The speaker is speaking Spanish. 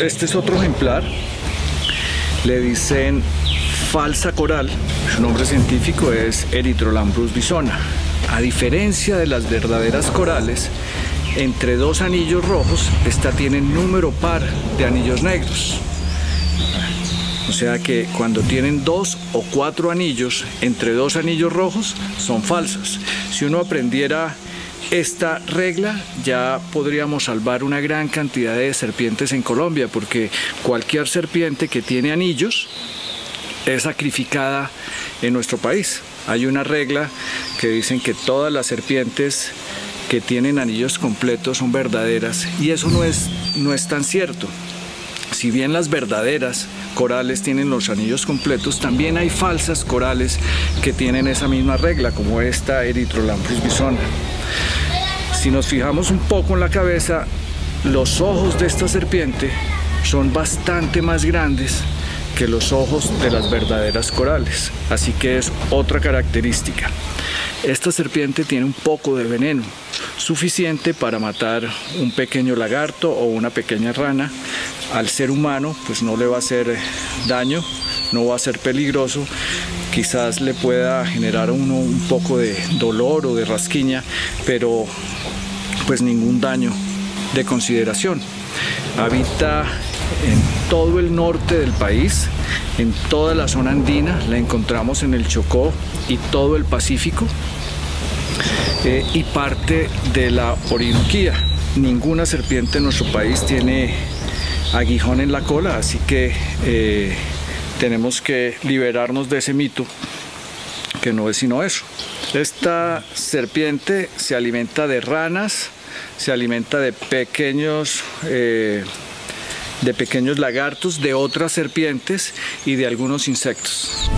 Este es otro ejemplar. Le dicen falsa coral. Su nombre científico es Erythrolambrus bisona. A diferencia de las verdaderas corales, entre dos anillos rojos, esta tiene número par de anillos negros. O sea que cuando tienen dos o cuatro anillos entre dos anillos rojos son falsas. Si uno aprendiera esta regla ya podríamos salvar una gran cantidad de serpientes en Colombia porque cualquier serpiente que tiene anillos es sacrificada en nuestro país. Hay una regla que dicen que todas las serpientes que tienen anillos completos son verdaderas y eso no es, no es tan cierto. Si bien las verdaderas corales tienen los anillos completos, también hay falsas corales que tienen esa misma regla, como esta Erythrolambrus bisona. Si nos fijamos un poco en la cabeza, los ojos de esta serpiente son bastante más grandes que los ojos de las verdaderas corales, así que es otra característica. Esta serpiente tiene un poco de veneno, suficiente para matar un pequeño lagarto o una pequeña rana. Al ser humano, pues no le va a hacer daño, no va a ser peligroso, quizás le pueda generar uno un poco de dolor o de rasquiña, pero pues ningún daño de consideración. Habita en todo el norte del país, en toda la zona andina, la encontramos en el Chocó y todo el Pacífico eh, y parte de la Orinoquía. Ninguna serpiente en nuestro país tiene aguijón en la cola, así que eh, tenemos que liberarnos de ese mito que no es sino eso. Esta serpiente se alimenta de ranas, se alimenta de pequeños, eh, de pequeños lagartos, de otras serpientes y de algunos insectos.